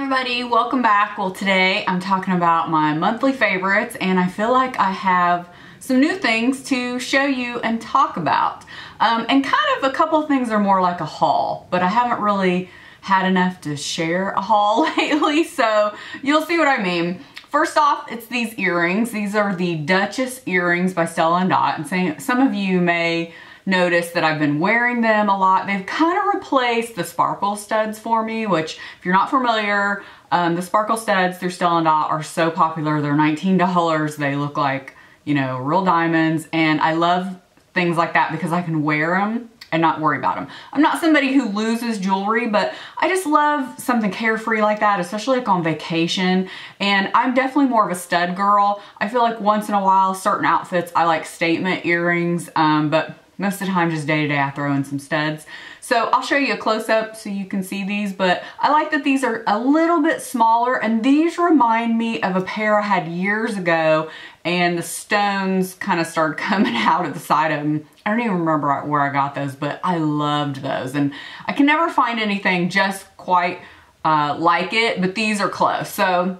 everybody, welcome back. Well today I'm talking about my monthly favorites and I feel like I have some new things to show you and talk about. Um, and kind of a couple of things are more like a haul, but I haven't really had enough to share a haul lately, so you'll see what I mean. First off, it's these earrings. These are the Duchess earrings by Stella & Dot, and some of you may notice that I've been wearing them a lot. They've kind of replaced the sparkle studs for me, which if you're not familiar, um, the sparkle studs through Stella & Dot are so popular. They're $19. They look like, you know, real diamonds. And I love things like that because I can wear them and not worry about them. I'm not somebody who loses jewelry, but I just love something carefree like that, especially like on vacation. And I'm definitely more of a stud girl. I feel like once in a while, certain outfits, I like statement earrings, um, but most of the time, just day to day, I throw in some studs. So I'll show you a close up so you can see these, but I like that these are a little bit smaller and these remind me of a pair I had years ago and the stones kind of started coming out of the side of them. I don't even remember where I got those, but I loved those. And I can never find anything just quite uh, like it, but these are close. So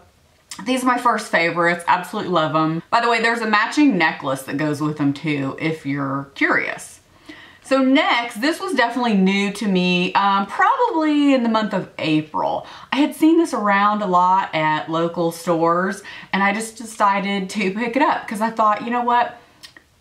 these are my first favorites. Absolutely love them. By the way, there's a matching necklace that goes with them too, if you're curious. So next, this was definitely new to me, um, probably in the month of April. I had seen this around a lot at local stores and I just decided to pick it up because I thought, you know what?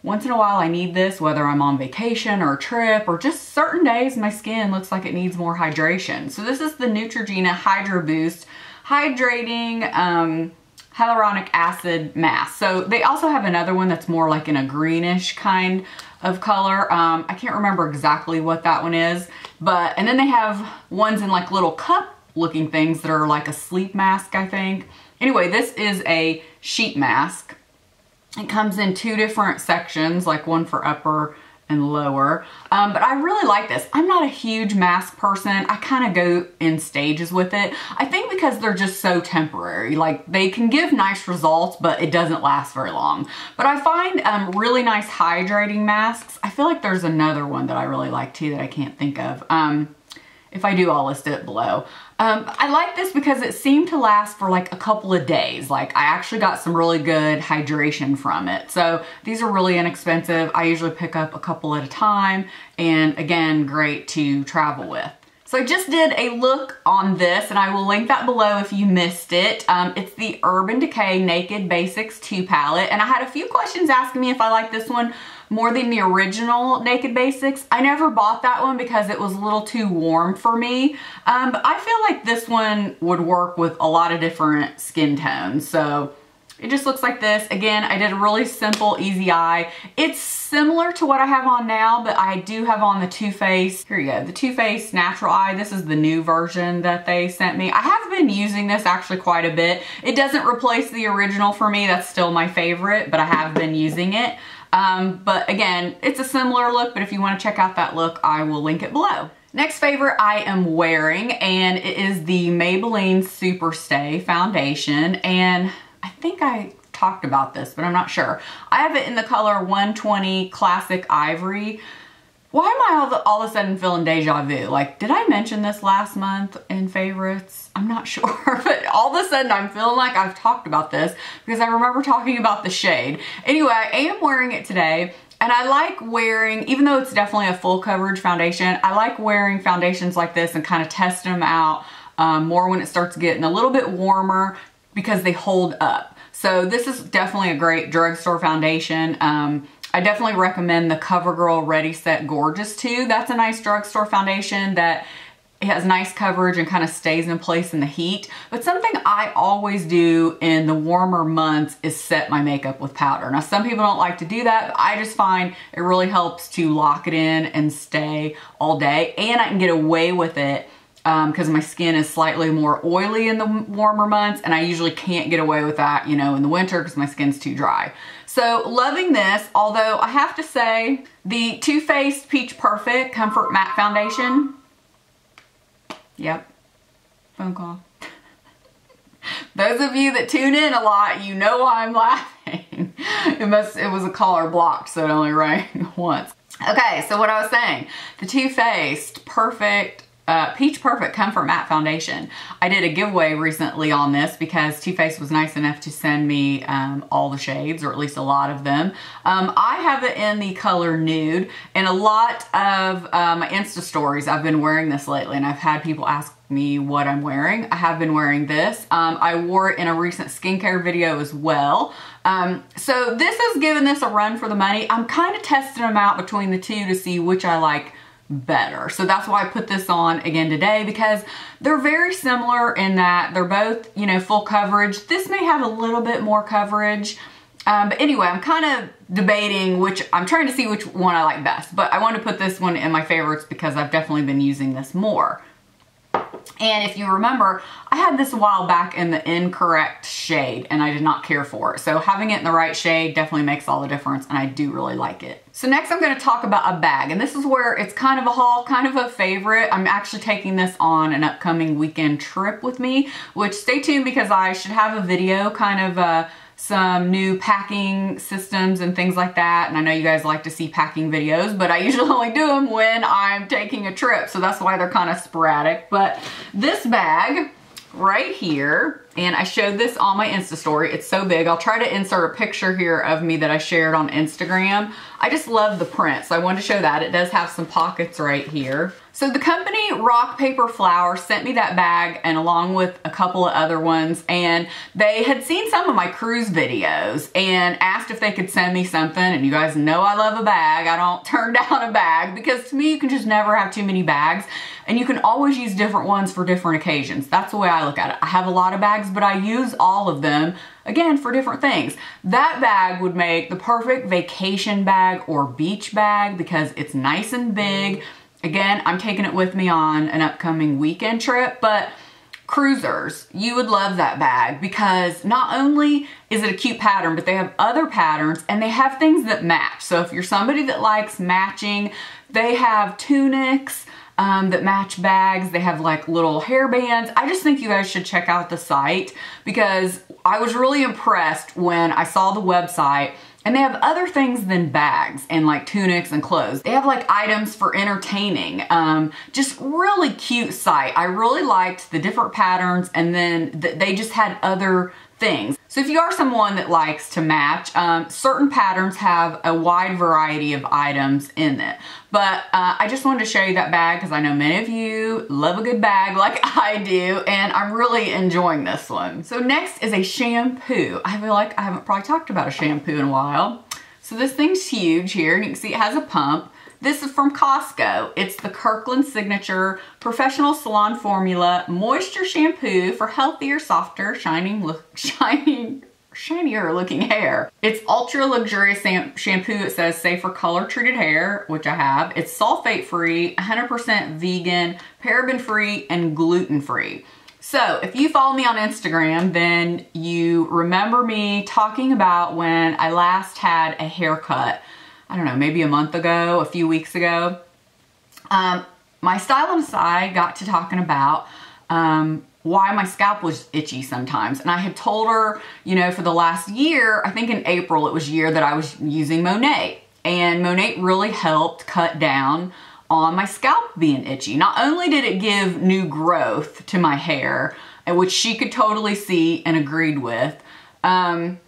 Once in a while I need this, whether I'm on vacation or a trip or just certain days my skin looks like it needs more hydration. So this is the Neutrogena Hydro Boost hydrating um, hyaluronic acid mask. So they also have another one that's more like in a greenish kind of color. Um, I can't remember exactly what that one is, but, and then they have ones in like little cup looking things that are like a sleep mask, I think. Anyway, this is a sheet mask. It comes in two different sections, like one for upper and lower. Um, but I really like this. I'm not a huge mask person. I kind of go in stages with it. I think because they're just so temporary. Like they can give nice results, but it doesn't last very long. But I find um, really nice hydrating masks. I feel like there's another one that I really like too that I can't think of. Um, if I do, I'll list it below. Um, I like this because it seemed to last for like a couple of days. Like I actually got some really good hydration from it. So these are really inexpensive. I usually pick up a couple at a time and again, great to travel with. So I just did a look on this and I will link that below if you missed it. Um, it's the Urban Decay Naked Basics 2 palette and I had a few questions asking me if I like this one more than the original Naked Basics. I never bought that one because it was a little too warm for me. Um, but I feel like this one would work with a lot of different skin tones. So it just looks like this. Again, I did a really simple, easy eye. It's similar to what I have on now, but I do have on the Too Faced, here you go, the Too Faced Natural Eye. This is the new version that they sent me. I have been using this actually quite a bit. It doesn't replace the original for me. That's still my favorite, but I have been using it. Um, but again, it's a similar look, but if you wanna check out that look, I will link it below. Next favorite I am wearing, and it is the Maybelline Superstay Foundation, and I think I talked about this, but I'm not sure. I have it in the color 120 Classic Ivory. Why am I all, the, all of a sudden feeling deja vu? Like, did I mention this last month in favorites? I'm not sure, but all of a sudden I'm feeling like I've talked about this because I remember talking about the shade. Anyway, I am wearing it today and I like wearing, even though it's definitely a full coverage foundation, I like wearing foundations like this and kind of testing them out um, more when it starts getting a little bit warmer because they hold up. So this is definitely a great drugstore foundation. Um, I definitely recommend the CoverGirl Ready Set Gorgeous too. That's a nice drugstore foundation that has nice coverage and kind of stays in place in the heat. But something I always do in the warmer months is set my makeup with powder. Now some people don't like to do that, but I just find it really helps to lock it in and stay all day. And I can get away with it because um, my skin is slightly more oily in the warmer months and I usually can't get away with that, you know, in the winter because my skin's too dry. So loving this, although I have to say the Too Faced Peach Perfect Comfort Matte Foundation, yep, phone call. Those of you that tune in a lot, you know why I'm laughing. it must, it was a caller blocked, so it only rang once. Okay, so what I was saying, the Too Faced Perfect uh, Peach Perfect Comfort Matte Foundation. I did a giveaway recently on this because Too Faced was nice enough to send me um, all the shades, or at least a lot of them. Um, I have it in the color nude, and a lot of uh, my Insta stories, I've been wearing this lately, and I've had people ask me what I'm wearing. I have been wearing this. Um, I wore it in a recent skincare video as well. Um, so this has given this a run for the money. I'm kind of testing them out between the two to see which I like better. So that's why I put this on again today because they're very similar in that they're both, you know, full coverage. This may have a little bit more coverage. Um, but anyway, I'm kind of debating which, I'm trying to see which one I like best. But I want to put this one in my favorites because I've definitely been using this more. And if you remember, I had this a while back in the incorrect shade and I did not care for it. So having it in the right shade definitely makes all the difference and I do really like it. So next I'm gonna talk about a bag and this is where it's kind of a haul, kind of a favorite. I'm actually taking this on an upcoming weekend trip with me, which stay tuned because I should have a video kind of uh, some new packing systems and things like that. And I know you guys like to see packing videos, but I usually only do them when I'm taking a trip. So that's why they're kind of sporadic. But this bag right here, and I showed this on my Insta story. It's so big. I'll try to insert a picture here of me that I shared on Instagram. I just love the print, so I wanted to show that. It does have some pockets right here. So the company Rock Paper Flower sent me that bag and along with a couple of other ones and they had seen some of my cruise videos and asked if they could send me something and you guys know I love a bag. I don't turn down a bag because to me you can just never have too many bags and you can always use different ones for different occasions. That's the way I look at it. I have a lot of bags but I use all of them again for different things. That bag would make the perfect vacation bag or beach bag because it's nice and big. Again, I'm taking it with me on an upcoming weekend trip, but cruisers, you would love that bag because not only is it a cute pattern, but they have other patterns and they have things that match. So if you're somebody that likes matching, they have tunics, um, that match bags. They have like little hair bands. I just think you guys should check out the site because I was really impressed when I saw the website and they have other things than bags and like tunics and clothes. They have like items for entertaining. Um, just really cute site. I really liked the different patterns and then th they just had other things. So if you are someone that likes to match, um, certain patterns have a wide variety of items in it. But uh, I just wanted to show you that bag because I know many of you love a good bag like I do and I'm really enjoying this one. So next is a shampoo. I feel like I haven't probably talked about a shampoo in a while. So this thing's huge here and you can see it has a pump. This is from Costco. It's the Kirkland Signature Professional Salon Formula Moisture Shampoo for healthier, softer, shining look, shining, shinier looking hair. It's ultra luxurious shampoo. It says safe for color treated hair, which I have. It's sulfate free, 100% vegan, paraben free, and gluten free. So if you follow me on Instagram, then you remember me talking about when I last had a haircut I don't know, maybe a month ago, a few weeks ago. Um, my stylist I got to talking about um, why my scalp was itchy sometimes. And I had told her, you know, for the last year, I think in April it was year that I was using Monat. And Monat really helped cut down on my scalp being itchy. Not only did it give new growth to my hair, which she could totally see and agreed with, um,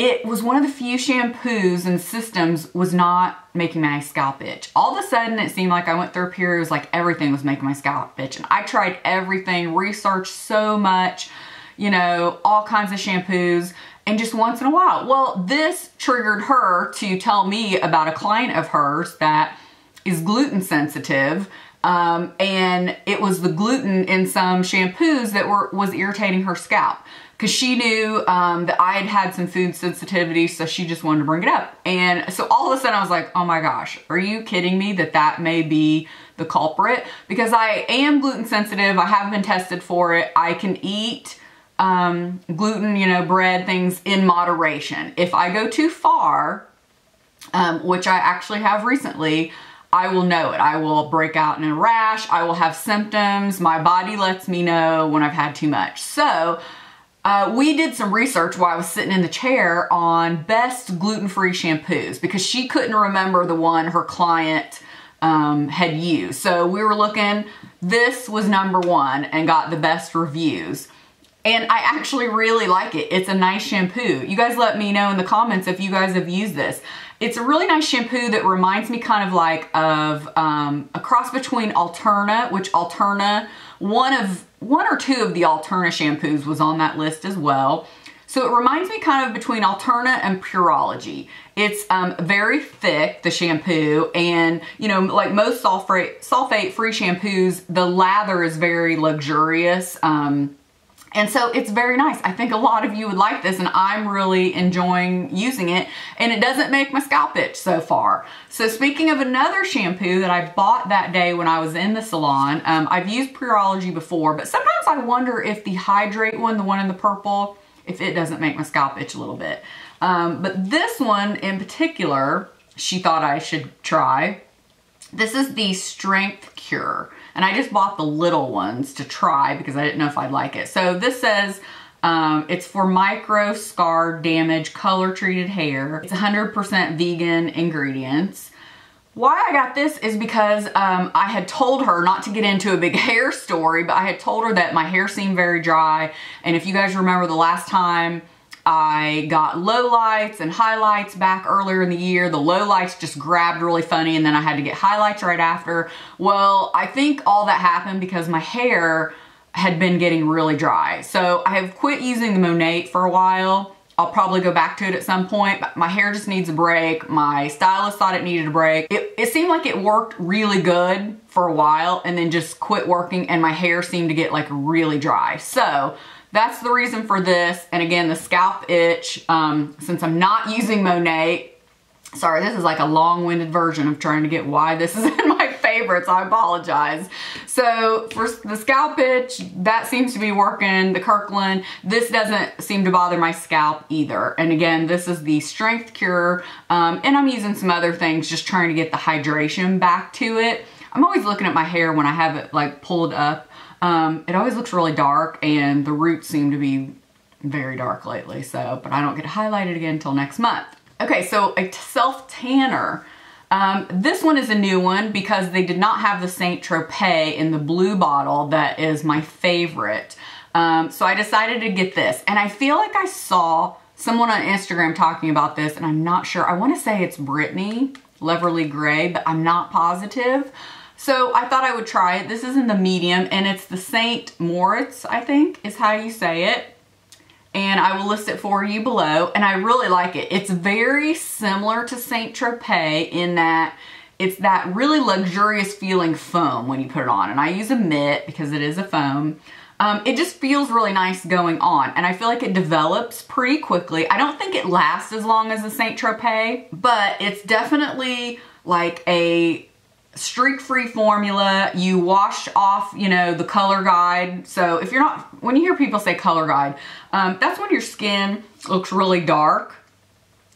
it was one of the few shampoos and systems was not making my scalp itch. All of a sudden, it seemed like I went through a period, it was like everything was making my scalp itch. And I tried everything, researched so much, you know, all kinds of shampoos, and just once in a while. Well, this triggered her to tell me about a client of hers that is gluten sensitive um, and it was the gluten in some shampoos that were was irritating her scalp because she knew um, that I had had some food sensitivity, so she just wanted to bring it up. And so all of a sudden I was like, oh my gosh, are you kidding me that that may be the culprit? Because I am gluten sensitive, I have been tested for it, I can eat um, gluten, you know, bread, things in moderation. If I go too far, um, which I actually have recently, I will know it. I will break out in a rash. I will have symptoms. My body lets me know when I've had too much. So uh, we did some research while I was sitting in the chair on best gluten-free shampoos because she couldn't remember the one her client um, had used. So we were looking, this was number one and got the best reviews. And I actually really like it. It's a nice shampoo. You guys let me know in the comments if you guys have used this. It's a really nice shampoo that reminds me kind of like of um, a cross between Alterna, which Alterna, one of one or two of the Alterna shampoos was on that list as well. So it reminds me kind of between Alterna and Pureology. It's um, very thick, the shampoo, and you know, like most sulfate, sulfate-free shampoos, the lather is very luxurious. Um, and so it's very nice. I think a lot of you would like this and I'm really enjoying using it and it doesn't make my scalp itch so far. So speaking of another shampoo that I bought that day when I was in the salon, um, I've used Pureology before, but sometimes I wonder if the Hydrate one, the one in the purple, if it doesn't make my scalp itch a little bit. Um, but this one in particular, she thought I should try. This is the Strength Cure. And I just bought the little ones to try because I didn't know if I'd like it. So this says um, it's for micro scar damage color treated hair. It's 100% vegan ingredients. Why I got this is because um, I had told her not to get into a big hair story, but I had told her that my hair seemed very dry. And if you guys remember the last time I got lowlights and highlights back earlier in the year. The lowlights just grabbed really funny and then I had to get highlights right after. Well, I think all that happened because my hair had been getting really dry. So I have quit using the Monat for a while. I'll probably go back to it at some point, but my hair just needs a break. My stylist thought it needed a break. It, it seemed like it worked really good for a while and then just quit working and my hair seemed to get like really dry. So that's the reason for this. And again, the scalp itch, um, since I'm not using Monat, sorry, this is like a long-winded version of trying to get why this is in my favorites. I apologize. So for the scalp itch, that seems to be working. The Kirkland, this doesn't seem to bother my scalp either. And again, this is the Strength Cure. Um, and I'm using some other things, just trying to get the hydration back to it. I'm always looking at my hair when I have it like pulled up um, it always looks really dark and the roots seem to be very dark lately, so, but I don't get highlighted again until next month. Okay, so a self-tanner. Um, this one is a new one because they did not have the Saint Tropez in the blue bottle that is my favorite. Um, so I decided to get this and I feel like I saw someone on Instagram talking about this and I'm not sure. I want to say it's Brittany Leverly Gray, but I'm not positive. So I thought I would try it. This is in the medium and it's the St. Moriz, I think is how you say it. And I will list it for you below. And I really like it. It's very similar to St. Tropez in that it's that really luxurious feeling foam when you put it on. And I use a mitt because it is a foam. Um, it just feels really nice going on and I feel like it develops pretty quickly. I don't think it lasts as long as the St. Tropez, but it's definitely like a streak-free formula. You wash off, you know, the color guide. So if you're not, when you hear people say color guide, um, that's when your skin looks really dark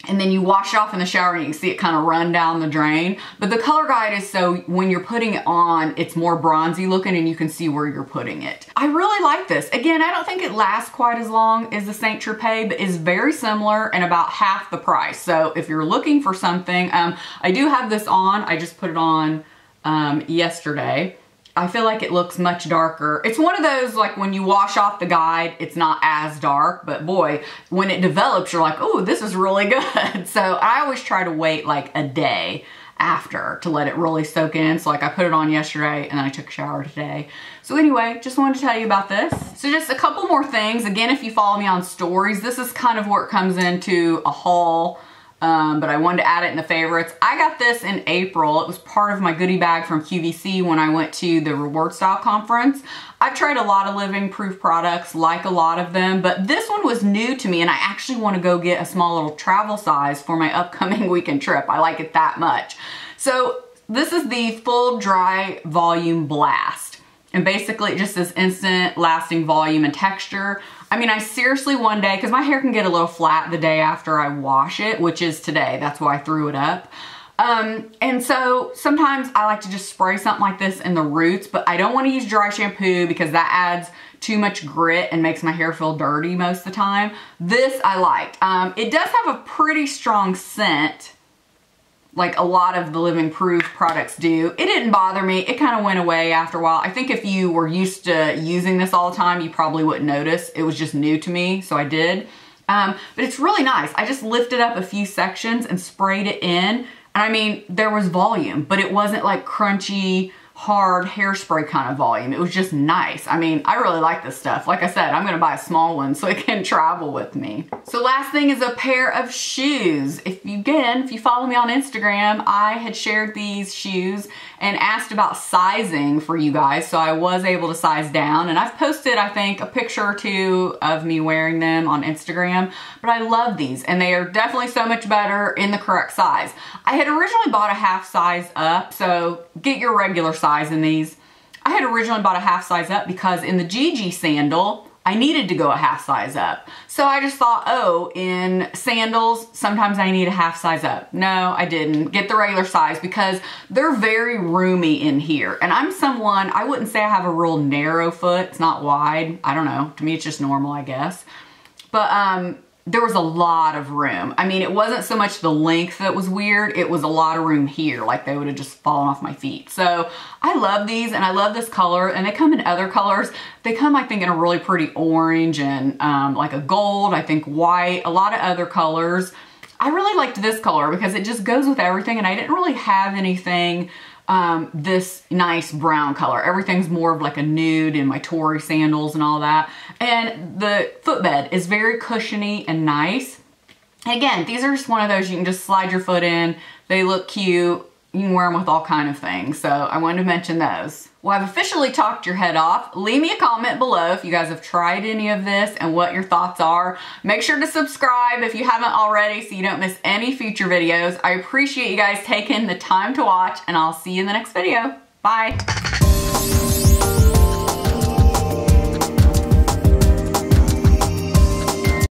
and then you wash off in the shower and you can see it kind of run down the drain. But the color guide is so when you're putting it on, it's more bronzy looking and you can see where you're putting it. I really like this. Again, I don't think it lasts quite as long as the Saint Tropez, but is very similar and about half the price. So if you're looking for something, um, I do have this on. I just put it on um, yesterday. I feel like it looks much darker. It's one of those, like when you wash off the guide, it's not as dark, but boy, when it develops, you're like, oh, this is really good. So I always try to wait like a day after to let it really soak in. So like I put it on yesterday and then I took a shower today. So anyway, just wanted to tell you about this. So just a couple more things. Again, if you follow me on stories, this is kind of where it comes into a haul um, but I wanted to add it in the favorites. I got this in April. It was part of my goodie bag from QVC when I went to the Reward Style Conference. I've tried a lot of living proof products, like a lot of them, but this one was new to me and I actually want to go get a small little travel size for my upcoming weekend trip. I like it that much. So this is the Full Dry Volume Blast. And basically it just says instant lasting volume and texture. I mean, I seriously one day, because my hair can get a little flat the day after I wash it, which is today. That's why I threw it up. Um, and so sometimes I like to just spray something like this in the roots, but I don't want to use dry shampoo because that adds too much grit and makes my hair feel dirty most of the time. This I liked. Um, it does have a pretty strong scent. Like a lot of the Living Proof products do. It didn't bother me. It kind of went away after a while. I think if you were used to using this all the time, you probably wouldn't notice. It was just new to me, so I did. Um, but it's really nice. I just lifted up a few sections and sprayed it in. And I mean, there was volume, but it wasn't like crunchy, hard hairspray kind of volume. It was just nice. I mean, I really like this stuff. Like I said, I'm gonna buy a small one so it can travel with me. So last thing is a pair of shoes. If you, again, if you follow me on Instagram, I had shared these shoes and asked about sizing for you guys. So I was able to size down and I've posted, I think, a picture or two of me wearing them on Instagram, but I love these and they are definitely so much better in the correct size. I had originally bought a half size up, so get your regular size in these. I had originally bought a half size up because in the Gigi sandal, I needed to go a half size up. So I just thought, oh, in sandals, sometimes I need a half size up. No, I didn't. Get the regular size because they're very roomy in here. And I'm someone, I wouldn't say I have a real narrow foot. It's not wide. I don't know. To me, it's just normal, I guess. But um, there was a lot of room. I mean, it wasn't so much the length that was weird, it was a lot of room here, like they would have just fallen off my feet. So I love these and I love this color and they come in other colors. They come, I think, in a really pretty orange and um, like a gold, I think white, a lot of other colors. I really liked this color because it just goes with everything and I didn't really have anything um, this nice brown color. Everything's more of like a nude in my Tory sandals and all that. And the footbed is very cushiony and nice. Again, these are just one of those you can just slide your foot in. They look cute. You can wear them with all kind of things. So I wanted to mention those. Well, I've officially talked your head off. Leave me a comment below if you guys have tried any of this and what your thoughts are. Make sure to subscribe if you haven't already so you don't miss any future videos. I appreciate you guys taking the time to watch and I'll see you in the next video. Bye.